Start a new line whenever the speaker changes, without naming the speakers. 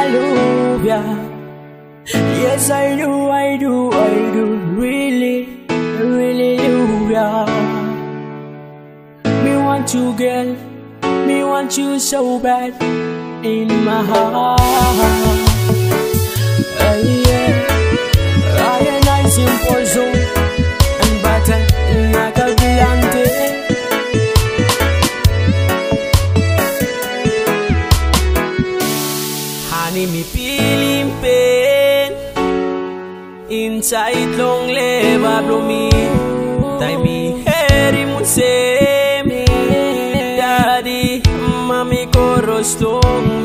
alluvia. Yes, I do, I do, I do, really, really do, ya. Me want you, girl, me want you so bad in my heart. Inside long live a tai Time me heri mun se Daddy, mami chorus tong